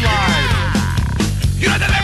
Live. You know the